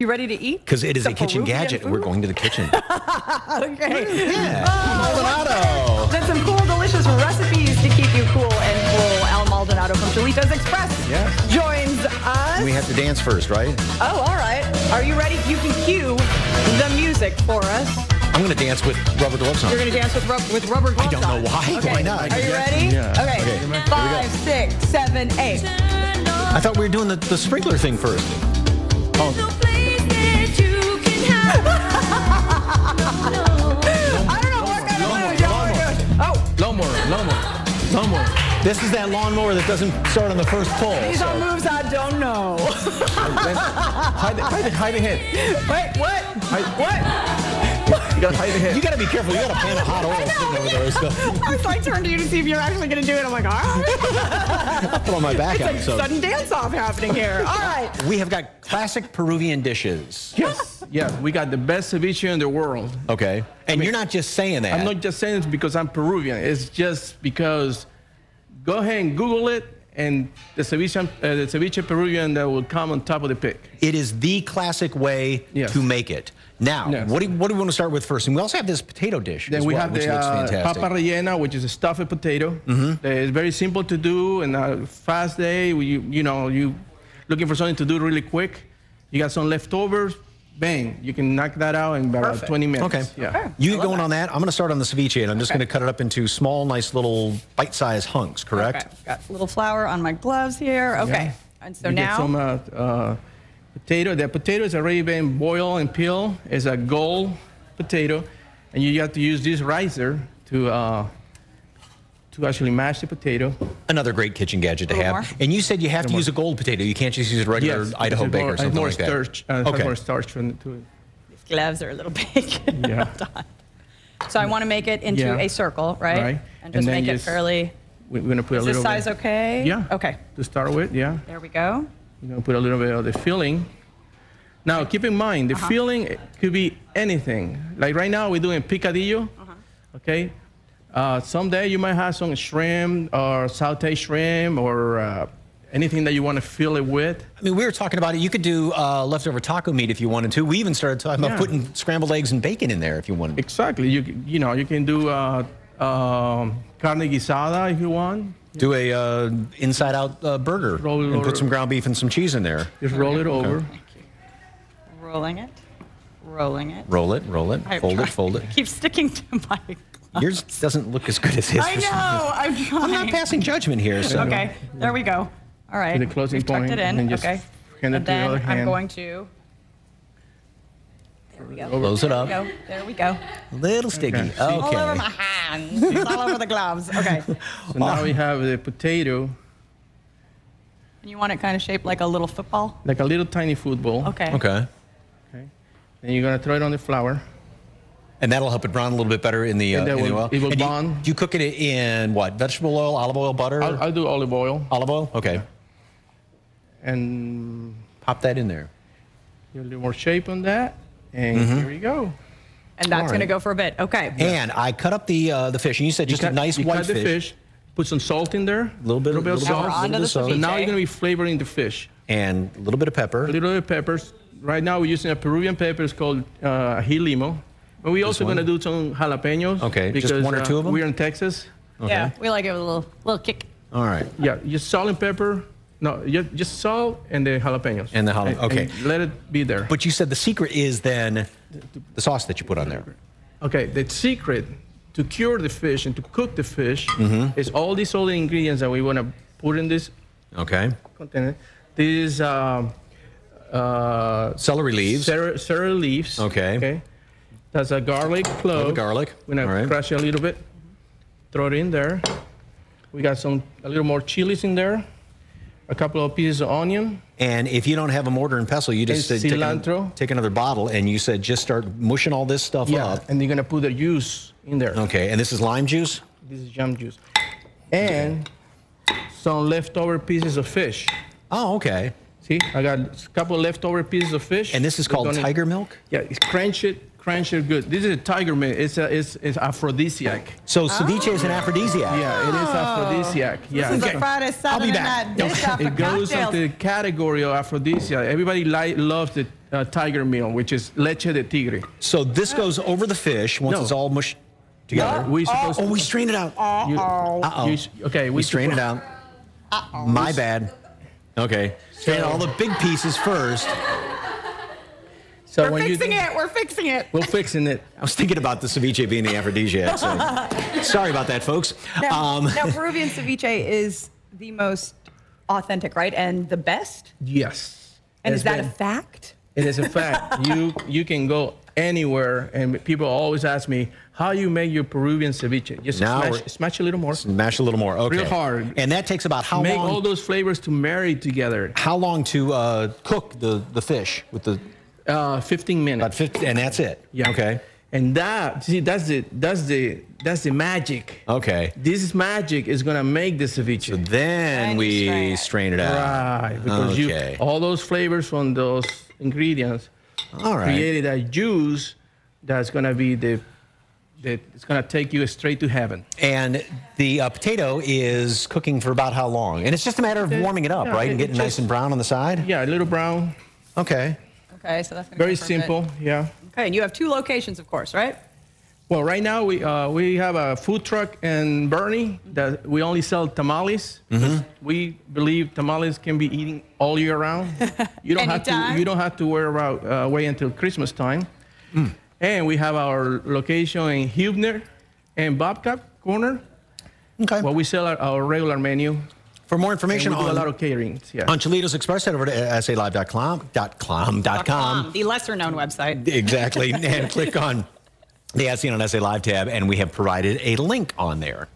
You ready to eat? Because it is The a kitchen Peruvian gadget. We're going to the kitchen. Okay. Yeah. Oh, Maldonado. Then some cool, delicious recipes to keep you cool and full. Al Maldonado from Cholitos Express Yes. joins us. We have to dance first, right? oh, all right. Are you ready? You can cue the music for us. I'm going to dance with rubber gloves on. You're going to dance with, rub- with rubber gloves on. I don't know why. Okay. Why not? Are you ready? Yeah. Okay. Okay, here we go. Five, six, seven, eight. I thought we were doing the, the sprinkler thing first. Oh. I don't know what kind of language y'all. Oh, Lawnmower, lawnmower, lawnmower. This is that lawnmower that doesn't start on the first pull. these so- are moves I don't know. Then hide, the- hide, the- hide the head. Wait, what? What? You gotta hide the head. You got to be careful. You got a pan of hot oil sitting over there. So I was like turned to you to see if you're actually going to do it. I'm like, all right. I'll put on my back out. a So sudden dance off happening here. All right. we have got classic Peruvian dishes. Yes, yes. We got the best ceviche in the world. Okay. And you're not just saying that. I'm not just saying this because I'm Peruvian. It's just because go ahead and Google it, and the ceviche, uh, the ceviche Peruvian that will come on top of the pick. It is the classic way Yes. to make it. Now, Yes. what, do what do we want to start with first? And we also have this potato dish. Then we well, have which the looks uh, fantastic. papa rellena, which is a stuffed potato. Mm-hmm. It's very simple to do, and a fast day. You you know you looking for something to do really quick. You got some leftovers, bang! You can knock that out in about Perfect. 20 minutes. Okay. Yeah. You get going that. on that. I'm going to start on the ceviche, and I'm just Okay. going to cut it up into small, nice little bite-sized hunks. Correct? Okay. Got a little flour on my gloves here. Okay. Yeah. And so you now. get some uh, uh, potato. The potato is already been boiled and peeled. It's a gold potato, and you have to use this ricer to uh, to actually mash the potato. Another great kitchen gadget to have. more? And you said you have to more. use a gold potato. You can't just use a regular Yes, Idaho it's bake more, or it's something more like starch, that. Uh, okay. more starch from- to it. These gloves are a little big. Yeah. So I want to make it into Yeah. a circle, right? Right. And And just then make it just- fairly. We're gonna put Is a this little size bit. okay? Yeah. Okay. To start with, yeah. There we go. You're gonna put a little bit of the filling. Now, keep in mind, the filling could be anything. Like right now, we're doing picadillo. Uh-huh. Okay. Uh, someday you might have some shrimp or sauté shrimp or uh, anything that you want to fill it with. I mean, we were talking about it. You could do uh, leftover taco meat if you wanted to. We even started talking about putting scrambled eggs and bacon in there if you wanted. Exactly. You you know you can do uh, um, carne guisada if you want. Do a uh, inside-out uh, burger Roll it and over. put some ground beef and some cheese in there. Just roll it over. Rolling it. Rolling it. Roll it, roll it, I'm fold it, fold it. Keep sticking to my. Yours doesn't look as good as his. I know. I'm trying. I'm not passing judgment here. So. Okay. There we go. All right. To the closing We've tucked point, it in. and then okay. hand it and to the then other I'm hand. going to. There we go. Close it up. There we go. There we go. Little sticky. Okay. Okay. All over my hands. It's all over the gloves. Okay. So now we have the potato, And you want it kind of shaped like a little football? like a little tiny football. Okay. Okay. Okay. Then you're gonna throw it on the flour. And that'll help it brown a little bit better in the, uh, And that in the oil. it will And do you- bond. Do you cook it in what? Vegetable oil, olive oil, butter? I'll, I'll do olive oil olive oil? Okay. and Pop that in there. give a little more shape on that. And Mm-hmm. here we go. And that's All going to go for a bit. Okay. And I cut up the uh, the fish, and you said just you cut, a nice you white cut the fish. Put some salt in there. A Little bit of- of little bit Now salt. we're little on bit the of salt. So now you're gonna be flavoring the fish. and a little bit of pepper. A little bit of peppers. Right now we're using a Peruvian pepper. It's called uh, ají limo. But we're also gonna do some jalapenos. Okay, just because, one or uh, of them? We're in Texas. Yeah. We like it with a little, little kick. All right. Yeah, just salt and pepper. No, just, just salt and the jalapenos. And the jala- And- okay. and let it be there. But you said the secret is then the sauce that you put on there. Okay, the secret to cure the fish and to cook the fish Mm-hmm. is all these other ingredients that we want to put in this Okay. container. This um, uh, Celery leaves. celery, celery leaves. Okay. Okay. That's a garlic clove. Little garlic. We're gonna right. crush it a little bit. Throw it in there. We got some a little more chilies in there. A couple of pieces of onion. And if you don't have a mortar and pestle, you just take, an- take another bottle, and you said just start mushing all this stuff up. And you're gonna put the juice in there. Okay. And this is lime juice. This is jam juice. And some leftover pieces of fish. Oh, okay. See, I got a couple leftover pieces of fish. And this is called gonna- tiger milk. Yeah, it's crunch it, crunch it good. This is a tiger milk. It's a, it's, it's aphrodisiac. So ceviche is an aphrodisiac. Yeah, it is aphrodisiac. Yeah, This is it's- a Friday, Saturday back. night dish out it goes cocktails. into the category of aphrodisiac. Everybody li- loves the uh, tiger meal, which is leche de tigre. So this goes over the fish once No. it's all mushed together. No. We supposed Oh, we strained it out. Uh-oh. you s- okay, we strained it out. Uh -oh. My bad. Okay. Strain all the big pieces first. So We're when you fixing do- it. We're fixing it. We're fixing it. I was thinking about the ceviche being the aphrodisiac. So sorry about that, folks. Now, Um, now, Peruvian ceviche is the most authentic, right? And the best? Yes. And is that been- a fact? It is a fact. you you can go anywhere, and people always ask me how you make your Peruvian ceviche. Just smash, smash a little more. Smash a little more. Okay. Real hard. And that takes about how Make long? all those flavors to marry together. how long to uh, cook the, the fish with the Uh, 15 minutes. about 50 and that's it. Yeah. Okay. And that see that's the that's the that's the magic. Okay. This magic is gonna make the ceviche. So Then we strain it. strain it out. Right, because Okay. you all those flavors from those ingredients All right. created a juice that's gonna be the that it's gonna take you straight to heaven. And the uh, potato is cooking for about how long? And it's just a matter of warming it up, yeah, right? And it getting nice and brown on the side? Yeah, a little brown, Okay. Okay, so that's gonna very go for a bit. simple. Yeah. Okay, and you have two locations, of course, right? Well, right now we uh, we have a food truck in Boerne that we only sell tamales. Mm-hmm. We believe tamales can be eaten all year round. You don't have to you don't have to worry about uh, wait until Christmas time. Mm. And we have our location in Huebner and Babcock Corner, Okay. where we sell our, our regular menu. For more And information we do a on, lot of caterings. Yeah. on Cholitos Express, head over to salive.com. Dot com, dot com. Um, the lesser known website. Exactly. and click on the Seen on SA Live tab, and we have provided a link on there.